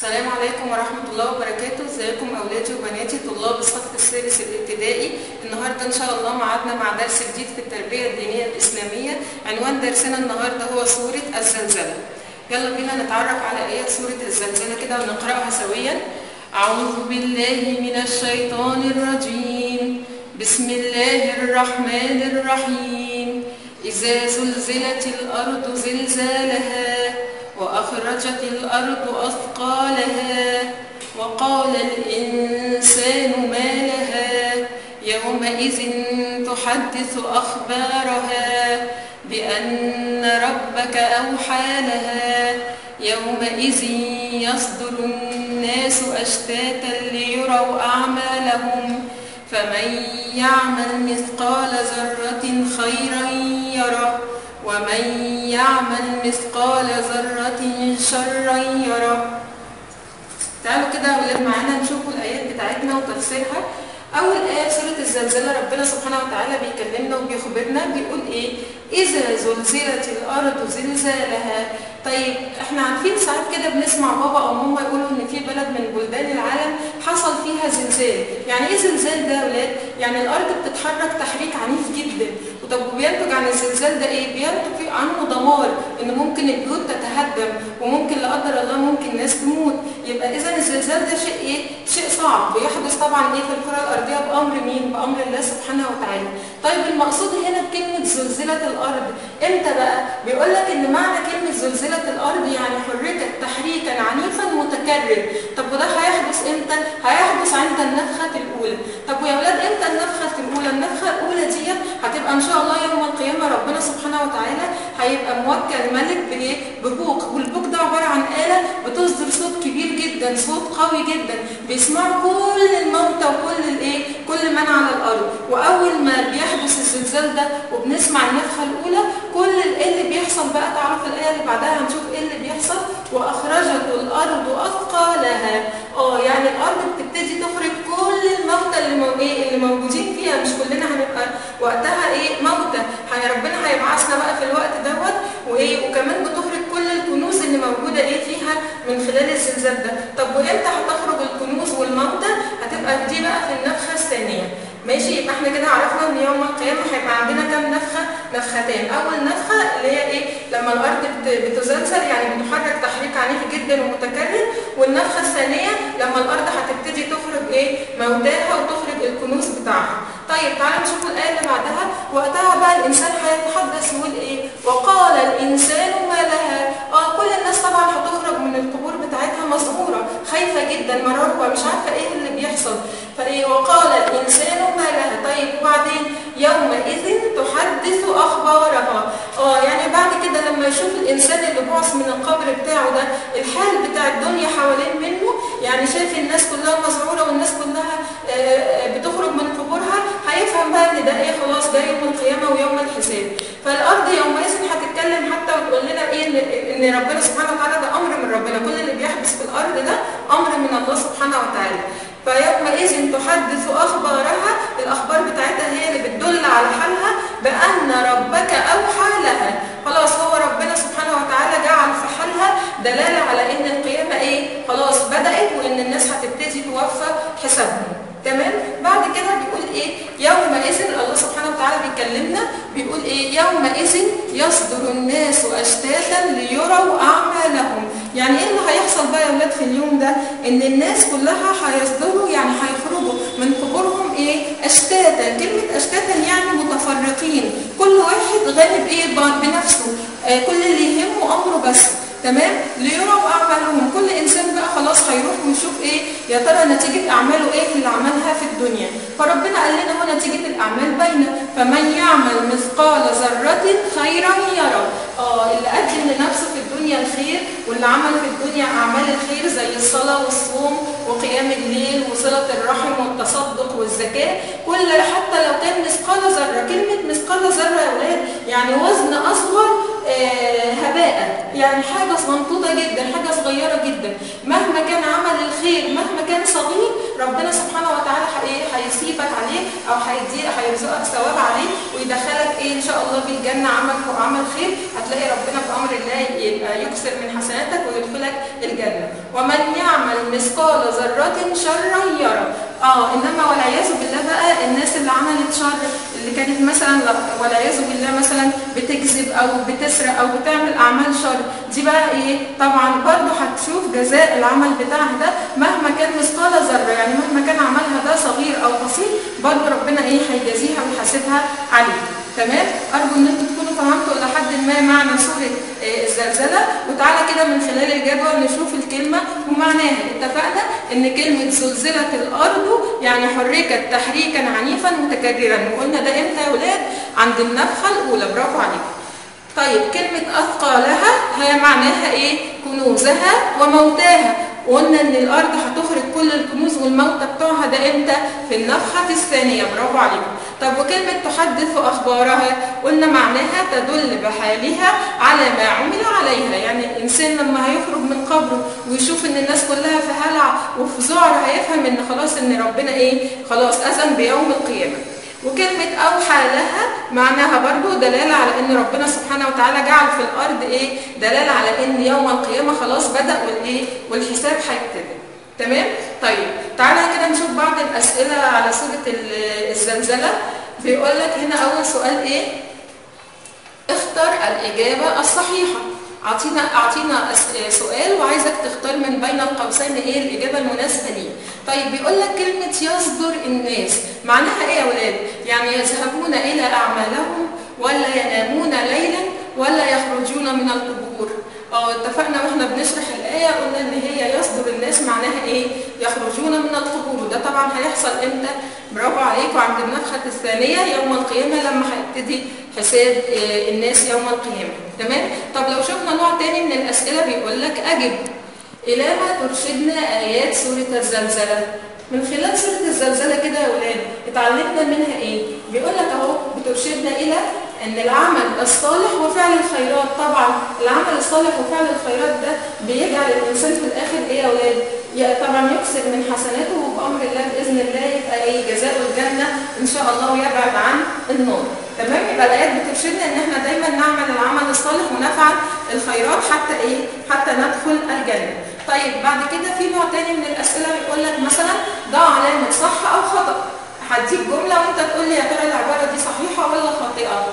السلام عليكم ورحمة الله وبركاته. ازيكم أولادي وبناتي؟ طلاب الصف السادس الابتدائي. النهاردة إن شاء الله معادنا مع درس جديد في التربية الدينية الإسلامية. عنوان درسنا النهاردة هو سورة الزلزلة. يلا بينا نتعرف على آيات سورة الزلزلة كده ونقرأها سويا. أعوذ بالله من الشيطان الرجيم. بسم الله الرحمن الرحيم. إذا زلزلت الأرض زلزالها وأخرجت الأرض أثقالها وقال الإنسان ما لها؟ يومئذ تحدث أخبارها بأن ربك أوحى لها. يومئذ يصدر الناس أشتاتا ليروا أعمالهم. فمن يعمل مثقال ذرة خيرا يره. ومن يعمل مثقال ذرة شرا يره. تعالوا كده يا ولاد معانا نشوفوا الآيات بتاعتنا وتفسيرها. أول آية سورة الزلزلة ربنا سبحانه وتعالى بيكلمنا وبيخبرنا بيقول إيه؟ إذا زلزلت الأرض زلزالها. طيب إحنا عارفين ساعات كده بنسمع بابا أو ماما يقولوا إن في بلد من بلدان العالم حصل فيها زلزال، يعني إيه زلزال ده يا ولاد؟ يعني الأرض بتتحرك تحريك عنيف جدا، طب وبينتج عن الزلزال ده إيه؟ بينتج عنه دمار، إن ممكن البيوت تتهدم وممكن لا قدر الله ممكن ناس تموت، يبقى إذا الزلزال ده شيء إيه؟ شيء صعب بيحدث طبعا إيه في الكرة الأرضية بأمر مين؟ بأمر الله سبحانه وتعالى. طيب المقصود هنا بكلمة زلزلة الأرض، إمتى بقى؟ بيقول لك إن معنى كلمة زلزلة الأرض يعني حركت تحريكا عنيفا متكرر، طب وده هيحدث إمتى؟ هيحدث عند النفخة الأولى. طب ويا ولاد إمتى النفخة الأولى؟ النفخة الأولى دي إن شاء الله يوم القيامة ربنا سبحانه وتعالى هيبقى موكل ملك بإيه؟ ببوق، والبوق ده عبارة عن آلة بتصدر صوت كبير جدا، صوت قوي جدا، بيسمعه كل الموتى وكل الإيه؟ كل من على الأرض، وأول ما بيحدث الزلزال ده وبنسمع النفخة الأولى كل اللي بيحصل بقى تعرف الآية اللي بعدها هنشوف إيه اللي بيحصل وأخرجت الأرض أثقالها آه يعني الأرض بتبتدي تخرج كل الموتى اللي. إيه اللي موجودين فيها مش كلنا هنبقى وقتها إيه موتى هي ربنا هيبعثنا بقى في الوقت دوت وإيه وكمان بتخرج كل الكنوز اللي موجودة إيه فيها خلال الزلزال ده طب وإمتى هتخرج الكنوز والموتى هتبقى دي بقى في النفخة الثانية. ماشي يبقى إحنا كده عرفنا ان يوم القيامة هيبقى عندنا كام نفخة؟ نفختين. أول نفخة اللي هي إيه؟ لما الأرض بتزلزل يعني بتحرك تحريك عنيف جدا ومتكرر. والنفخة الثانية لما الأرض هتبتدي تخرج إيه؟ موتاها وتخرج الكنوز بتاعها. طيب تعالوا نشوف الآية اللي بعدها. وقتها بقى الإنسان هيتحدث يقول إيه؟ وقال الإنسان ما لها. آه كل الناس طبعا هتخرج من القبور مذعوره خايفة جدا مرعوبه مش عارفة إيه اللي بيحصل. وقال الإنسان ما لها طيب وبعدين؟ يومئذ تحدث أخبارها. آه يعني بعد كده لما يشوف الإنسان اللي بعث من القبر بتاعه ده الحال بتاع الدنيا حوالين منه يعني شايف الناس كلها مذعوره والناس كلها آه بتخرج من قبورها هيفهم بقى إن ده إيه خلاص ده يوم القيامة ويوم الحساب. فالأرض يومئذ وتقول لنا إيه ان ربنا سبحانه وتعالى ده أمر من ربنا. كل اللي بيحدث في الأرض ده أمر من الله سبحانه وتعالى. فيومئذ تحدث أخبارها الأخبار بتاعتها هي اللي بتدل على حالها بأن ربك أوحى لها. خلاص هو ربنا سبحانه وتعالى جعل في حالها دلالة على ان القيامه إيه خلاص بدات وان الناس هتبتدي توفى حسابهم تمام بعد كده بيقول إيه يومئذ الله سبحانه وتعالى بيكلمنا بيقول إيه يومئذ يصدر الناس اشتاتا ليروا أعمالهم. يعني إيه اللي هيحصل بقى يا ولاد في اليوم ده؟ إن الناس كلها هيصدروا يعني هيخرجوا من قبورهم إيه؟ اشتاتا كلمة اشتاتا يعني متفرقين. كل واحد غالب إيه؟ بنفسه. آه كل اللي يهمه أمره بس. تمام؟ ليروا أعمالهم. كل إنسان بقى خلاص هيروح ويشوف إيه؟ يا ترى نتيجة أعماله إيه اللي عملها في الدنيا؟ فربنا قال لنا هو نتيجة الأعمال باينه فمن يعمل مثقال ذرة خيرا يرى آه اللي قدم لنفسه في الدنيا الخير واللي عمل في الدنيا أعمال الخير زي الصلاة والصوم وقيام الليل وصلة الرحم والتصدق والزكاة. كل حتى لو كان مثقال ذرة كلمة مثقال ذرة يا أولاد يعني وزن أصغر آه هباء. يعني حاجة صغنطوطة جدا حاجة صغيرة جدا. مهما كان عمل الخير مهما كان صغير ربنا سبحانه وتعالى إيه هيسيبك عليه أو هيرزقك ثواب عليه ويدخلك إيه إن شاء الله في الجنة عمل عمل خير. هتلاقي ربنا بامر الله يكثر من حسناتك ويدخلك الجنة. ومن يعمل مثقال ذرة شرا يرى. آه إنما والعياذ بالله بقى الناس اللي عملت شر كانت مثلا والعياذ بالله مثلا بتكذب أو بتسرق أو بتعمل أعمال شر. دي بقى إيه؟ طبعا برضه هتشوف جزاء العمل بتاعها ده مهما كان مثقال ذرة يعني مهما كان عملها ده صغير أو بسيط برضه ربنا إيه هيجازيها ويحاسبها عليه. تمام؟ أرجو إن أنتم تكونوا فهمتوا إلى حد ما معنى سورة الزلزلة. من خلال الجدول نشوف الكلمة ومعناها. اتفقنا إن كلمة زلزلت الأرض يعني حركت تحريكا عنيفا متكررا. وقلنا ده إمتى يا ولاد؟ عند النفخة الأولى. برافو عليكم طيب كلمة أثقالها هي معناها إيه؟ كنوزها وموتاها. وقلنا إن الأرض هتخرج كل الكنوز والموتى بتوعها. ده إمتى؟ في النفخة الثانية. برافو عليكم. طب وكلمة تحدث أخبارها؟ قلنا معناها تدل بحالها على ما عمل عليها يعني الإنسان لما هيخرج من قبره ويشوف إن الناس كلها في هلع وفي ذعر هيفهم إن خلاص إن ربنا إيه؟ خلاص أذن بيوم القيامة. وكلمة أوحى لها معناها برضو دلالة على أن ربنا سبحانه وتعالى جعل في الأرض إيه؟ دلالة على أن يوم القيامة خلاص بدأ والإيه؟ والحساب هيبتدي. تمام؟ طيب تعالى كده نشوف بعض الأسئلة على سورة الزلزلة بيقول لك هنا أول سؤال إيه؟ اختر الإجابة الصحيحة. اعطينا أعطينا سؤال وعايزك تختار من بين القوسين إيه الإجابة المناسبة ليه طيب بيقول لك كلمة يصدر الناس معناها إيه يا ولاد؟ يعني يذهبون إلى أعمالهم ولا ينامون ليلا ولا يخرجون من القبور. اتفقنا وإحنا بنشرح الآية قلنا إن هي يصدر الناس معناها إيه؟ يخرجون من القبور وده طبعا هيحصل إمتى؟ برافو عليكم. عند النفخه الثانية يوم القيامة لما هيبتدي حساب الناس يوم القيامة. تمام؟ طب لو شفنا نوع تاني من الأسئلة بيقول لك أجب. إلى ما ترشدنا آيات سورة الزلزلة. من خلال سورة الزلزلة كده يا ولاد اتعلمنا منها إيه؟ بيقول لك أهو بترشدنا إلى إن العمل الصالح وفعل الخيرات. طبعا العمل الصالح وفعل الخيرات ده بيجعل الإنسان في الآخر إيه يا أولاد؟ طبعا يكسب من حسناته وبامر الله بإذن الله يبقى إيه؟ جزاء الجنة إن شاء الله ويبعد عن النار. تمام؟ يبقى الآيات بترشدنا إن إحنا دايما نعمل العمل الصالح ونفعل الخيرات حتى إيه؟ حتى ندخل الجنة. طيب بعد كده في نوع تاني من الأسئلة بيقول لك مثلا ضع علامة صح أو خطأ. هديك جملة وأنت تقول لي يا ترى العباره دي صحيحه ولا خاطئه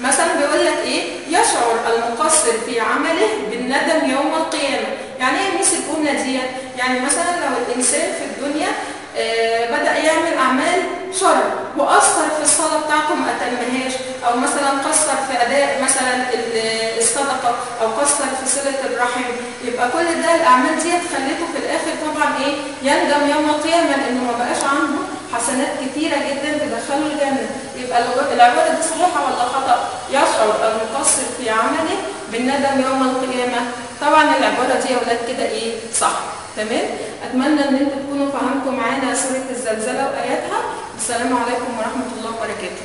مثلا بيقول لك إيه يشعر المقصر في عمله بالندم يوم القيامة. يعني إيه ميس الجمله دي؟ يعني مثلا لو الإنسان في الدنيا آه بدأ يعمل أعمال شر وأثر في الصلاة بتاعته ما أتمهاش أو مثلا قصر في أداء مثلا الصدقة أو قصر في صلة الرحم. يبقى كل ده الأعمال دي خلته في الآخر طبعا إيه؟ يندم يوم القيامة لأنه ما بقاش عنده حسنات كتيرة جدا تدخله الجنة. يبقى العباره دي صحيحة ولا خطأ؟ يشعر المقصر في عمله بالندم يوم القيامة. طبعا العبارة دي يا ولاد كده إيه؟ صح. تمام؟ أتمنى إن أنتم تكونوا فهمتوا معانا سورة الزلزلة وآياتها. السلام عليكم ورحمة الله وبركاته.